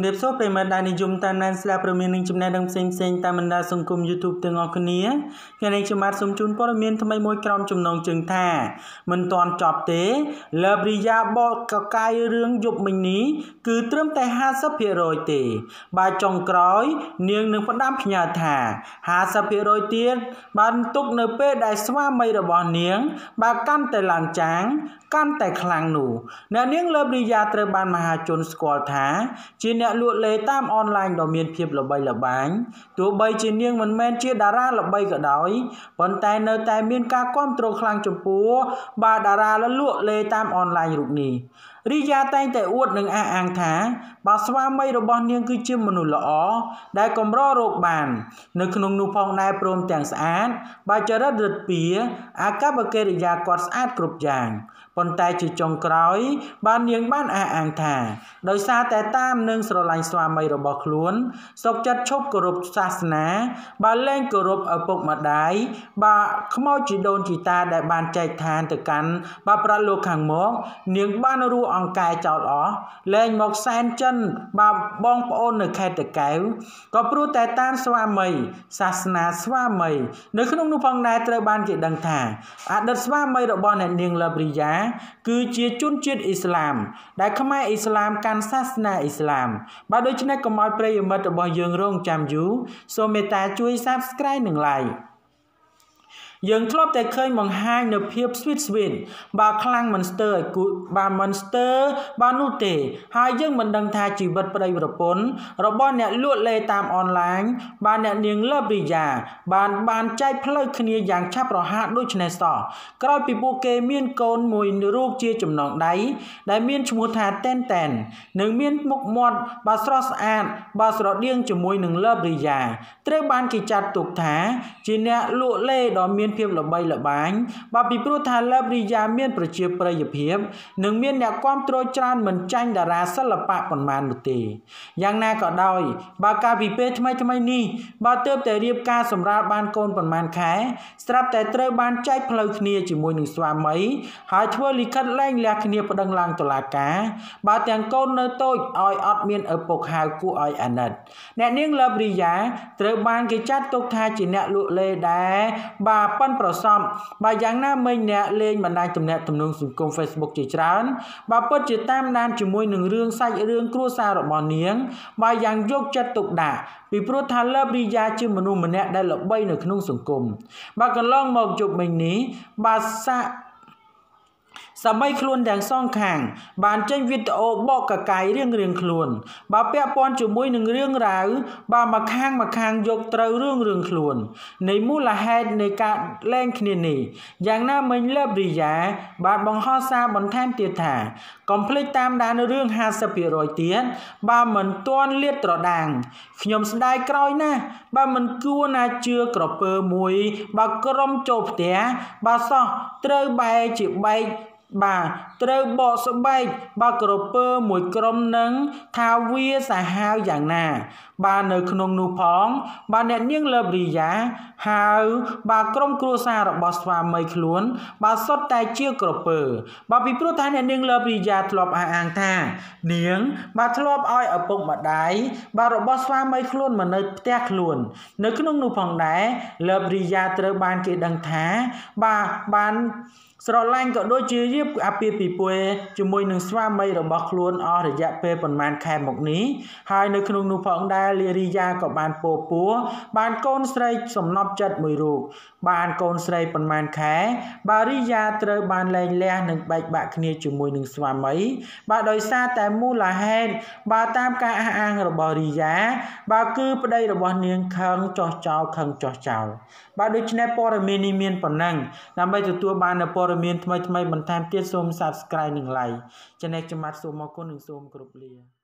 ជំរាបសួរប្រិយមិត្តដែលនិយមតាមដានស្ដាប់ព័ត៌មាននិងចំណេះដឹងផ្សេងផ្សេងតាមបណ្ដាសង្គម YouTube ទាំងអស់គ្នាថ្ងៃនេះខ្ញុំបាទសូមជូនព័ត៌មានថ្មីមួយក្រោមចំណងជើងថាមិនទាន់ចប់ទេលើបរិយាបកកកាយរឿងយប់មិញនេះគឺត្រឹមតែ50%ទេ បាទចុងក្រោយ នាងនឹងផ្ដាំផ្ញើថា50%ទៀតបានទុកនៅពេលដែលស្វាមីរបស់នាង បាទកាន់តែឡើងចាង កាន់តែខ្លាំងនោះអ្នកនាងលើបរិយាត្រូវបានមហាជនស្គាល់ថាជាអ្នកលក់លេតាមអនឡាញដ៏មានភាពល្បីល្បាញទោះបីជានាងមិនមែនជាតារាល្បីក៏ដោយប៉ុន្តែនៅតែមានការគ្រប់គ្រងខ្លាំងចំពោះ បាទតារាលក់លេតាមអនឡាញរូបនេះរីយ៉ាតែងតែអួតនិងអះអាងថាបើស្វាមីរបស់នាងគឺជាមនុស្សល្អដែលកម្ររកបាន នៅក្នុងនោះផងដែរព្រមទាំងស្អាតបើចរិតរិទ្ធពីអាកប្បកិរិយាគាត់ស្អាតគ្រប់យ៉ាងប៉ុន្តែជាចុងក្រោយ បាននាងបានអះអាងថាដោយសារតែតាមនឹងស្រឡាញ់ស្វាមីរបស់ខ្លួនសុកចិត្តឈប់គោរពសាសនាបានលែងគោរពឪពុកម្ដាយបាទខ្មោចជីដូនជីតាដែលបានចែកឋានទៅកាន់បាទប្រាក់លោកខាងមកនាងបានរੂអង្កែចោលអស់លែងមកសែនចិនបាទបងប្អូននៅខេត្តតកែវក៏ព្រោះតែតាមស្វាមីសាសនាស្វាមី នៅក្នុងនោះផងដែរត្រូវបានគេដឹងថាអតីតស្វាមីរបស់អ្នកនាងឡាប្រីយ៉ាគឺជាជនជាតិអ៊ីស្លាម ដែលខ្មែរអ៊ីស្លាមកាន់សាសនាអ៊ីស្លាមបាទដូច្នេះកុំឲ្យប្រិយមិត្តរបស់យើងរងចាំយូរសូមមេត្តាជួយ Subscribe និង Like យើងធ្លាប់តែឃើញបង្ហាញនៅភាព sweet sweet បើខ្លាំងមិនស្ទើរឲ្យគូបើមិនស្ទើរបើនោះទេ ហើយយើងមិនដឹងថាជីវិតប្តីប្រពន្ធរបស់អ្នកលក់លេតាមអនឡាញបានអ្នកនាងលើបរីយ៉ាបានបានចែកផ្លូវគ្នាយ៉ាងឆាប់រហ័សដូចនេះសោះក្រោយពីពួកគេមានកូនមួយរូបជាចំណងដៃដែលមានឈ្មោះថាតែនតែននិងមានមុខមាត់បើស្រស់ស្អាតបើស្រដៀងជាមួយនឹងលើបរីយ៉ាត្រូវបានគេចាត់ទុកថា ជាអ្នកលក់លេដ៏មានមានភាពល្បីល្បាញបាទពីព្រោះថាលើបរីយ៉ាមាន ប្រជាប្រិយភាព និងមានអ្នកគ្រប់គ្រងច្រើនមិនចាញ់តារាសិល្បៈប៉ុន្មាននោះទេយ៉ាងណាក៏ដោយបើកាលពីពេលថ្មីថ្មីនេះបើទើបតែរៀបការសម្រាប់បានកូនប៉ុន្មានខែស្រាប់តែត្រូវបានចែកផ្លូវគ្នាជាមួយនឹងស្វាមីហើយធ្វើលិខិតលែងលះគ្នាប្តឹងឡើងតុលាការបើទាំងកូននៅតូចឲ្យអត់មានឪពុកហៅគួរឲ្យអាណិតអ្នកនាងលើបរីយ៉ាត្រូវបានគេចាត់ទុកថាជាអ្នកលក់លេដែរបាទប៉ិនប្រសពបើយ៉ាងណាមិញអ្នកលេងបណ្ដាញទំនាក់ទំនងសង្គម Facebook ជាច្រើនបើពិតជាតាមដានជាមួយនឹងរឿងសាច់រឿងគ្រួសាររបស់នាងបើយ៉ាងយកចិត្តទុកដាក់ពីព្រោះថាលើបរីយ៉ាជាមនុស្សម្នាក់ដែលល្បីនៅក្នុងសង្គមបើកន្លងមកជប់មិញនេះបើសាក់ សម័យខ្លួនទាំងសងខាង បានចេញវីដេអូបកកកាយរៀងរៀងខ្លួន បើពាក់ព័ន្ធជាមួយនឹងរឿងរ៉ាវបើមកខាងមកខាងយកត្រូវរឿងរឿងខ្លួន នៃមូលហេតុនៃការលែងគ្នានេះយ៉ាងណាមិញលើបរីយ៉ាបានបង្ហោះសារបន្ថែមទៀតថាកុំភ្លេចតាមដានរឿង50%ទៀតបើមិនទាន់លាតត្រដាងខ្ញុំស្ដាយក្រោយណាស់បើមិនគួរណាជឿក្រពើមួយ បើក្រុមចូលផ្ទះបើសោះត្រូវបែរជាបែក បាទត្រូវបកស្បែកបើក្រពើមួយក្រុមនឹងថាវាសាហាវយ៉ាងណា បាទនៅក្នុងនោះផង បាទអ្នកនាងលើបរីយ៉ាហៅបាទក្រុមគ្រួសាររបស់ស្វាមីខ្លួន បាទសុទ្ធតែជាក្រពើ បាទពីព្រោះថាអ្នកនាងលើបរីយ៉ាធ្លាប់អះអាងថា នាង បាទធ្លាប់ឲ្យឪពុកម្ដាយបាទរបស់ស្វាមីខ្លួនមកនៅផ្ទះខ្លួន នៅក្នុងនោះផងដែរលើបរីយ៉ាត្រូវបានគេដឹងថា បាទបាន ស្រឡាញ់ក៏ដូចជារៀបអាពាហ៍ពិពាហ៍ជាមួយនឹងស្វាមីរបស់ខ្លួនអស់រយៈពេលប្រហែលខែមកនេះហើយនៅក្នុងនោះផងដែរលារីយ៉ាក៏បានពោពួរបានកូនស្រីសំណប់ចិត្តមួយរូបបានកូនស្រីប្រហែលខែ បារីយ៉ាត្រូវបានលែងលះនិងបែកបាក់គ្នាជាមួយនឹងស្វាមីបាទដោយសារតែមូលហេតុបាទតាមការអះអាងរបស់រីយ៉ាបាទគឺប្តីរបស់នាងខឹងចោះចោលខឹងចោះចោលបាទដូច្នេះព័ត៌មាននេះមានប៉ុណ្ណឹងដើម្បីទទួលបាននូវព័ត៌មានថ្មីៗបន្ថែមទៀតសូម Subscribe និង Like ចំណែកខ្ញុំបាទសូមអរគុណនិងសូមគោរពលា